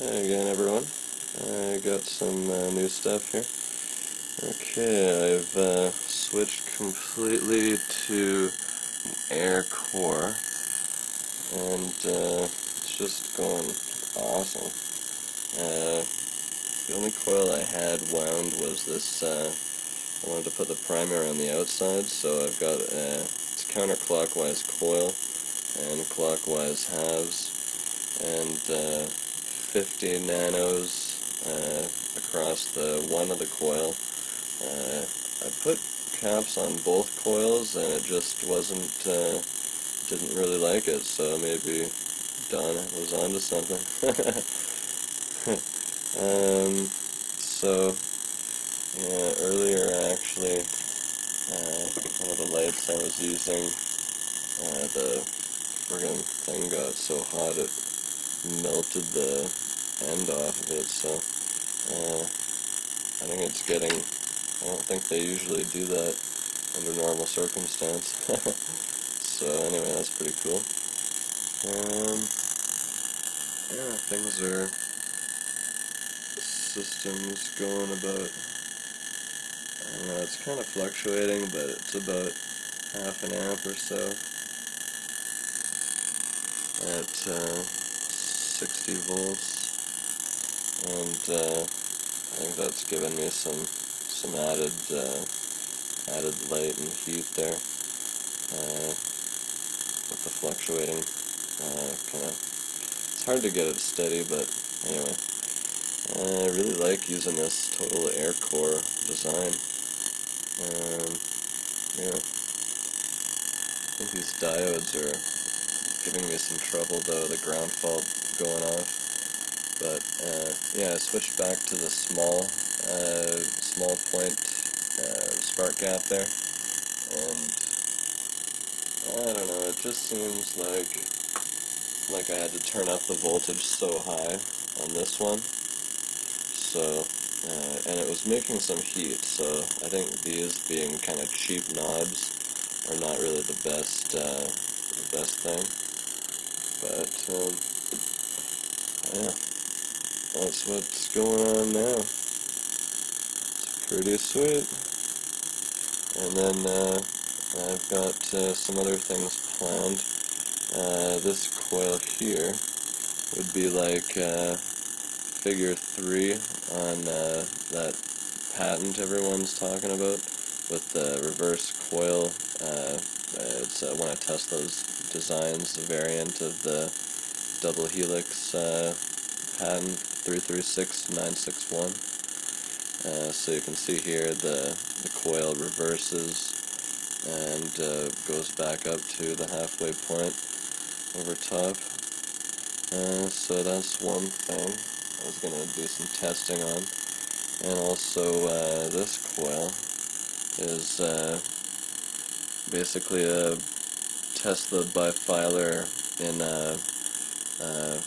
Again, everyone. I got some uh, new stuff here. Okay, I've uh, switched completely to air core, and uh, it's just going awesome. Uh, the only coil I had wound was this. Uh, I wanted to put the primary on the outside, so I've got uh, it's counterclockwise coil and clockwise halves, and 50 nanos uh, across the one of the coil. Uh, I put caps on both coils and it just wasn't, uh, didn't really like it, so maybe Don was onto something. um, so, yeah, earlier actually, uh, one of the lights I was using, uh, the friggin' thing got so hot it melted the end off of it, so uh, I think it's getting, I don't think they usually do that under normal circumstance. so anyway, that's pretty cool. Um, yeah, things are, systems going about, I don't know, it's kind of fluctuating, but it's about half an amp or so at uh, 60 volts and uh, I think that's given me some some added uh, added light and heat there uh, with the fluctuating uh, kind of it's hard to get it steady but anyway. I really like using this total air core design. Um, yeah. I think these diodes are giving me some trouble though the ground fault going off. But uh, yeah, I switched back to the small, uh, small point uh, spark gap there, and I don't know. It just seems like like I had to turn up the voltage so high on this one. So, uh, and it was making some heat. So I think these being kind of cheap knobs are not really the best, uh, the best thing. But um, yeah, that's what's going on now. It's pretty sweet. And then uh, I've got uh, some other things planned. Uh, this coil here would be like uh, figure 3 on uh, that patent everyone's talking about with the reverse coil. Uh, it's one of Tesla's designs, a variant of the double helix patent 336961. Uh, so you can see here the, the coil reverses and uh, goes back up to the halfway point over top. Uh, so that's one thing I was going to do some testing on. And also uh, this coil is uh, basically a Tesla bifilar in a uh,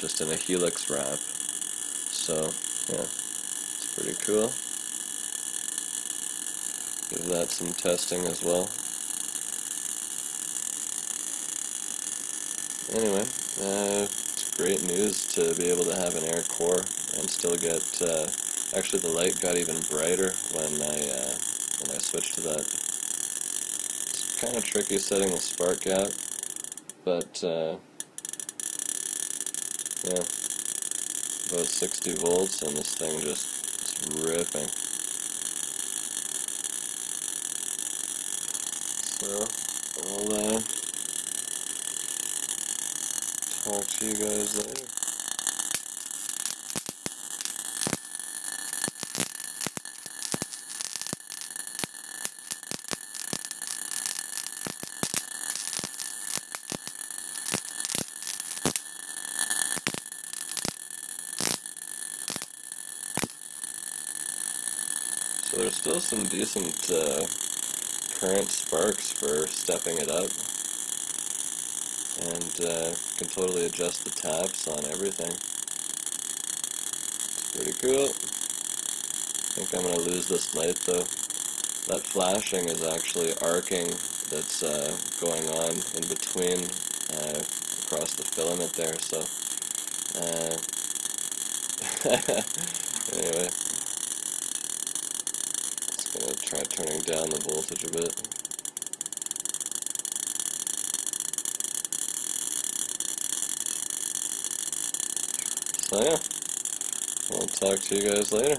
just in a helix wrap. So, yeah, it's pretty cool. Give that some testing as well. Anyway, uh, it's great news to be able to have an air core and still get. Uh, actually, the light got even brighter when I uh, when I switched to that. It's kind of tricky setting the spark gap, but uh, yeah, about 60 volts, and this thing just is ripping. So, I'll uh, talk to you guys later. There's still some decent uh, current sparks for stepping it up. And uh, can totally adjust the taps on everything. It's pretty cool. I think I'm going to lose this light though. That flashing is actually arcing that's uh, going on in between uh, across the filament there. So uh, anyway, just gonna try turning down the voltage a bit. So yeah, I'll talk to you guys later.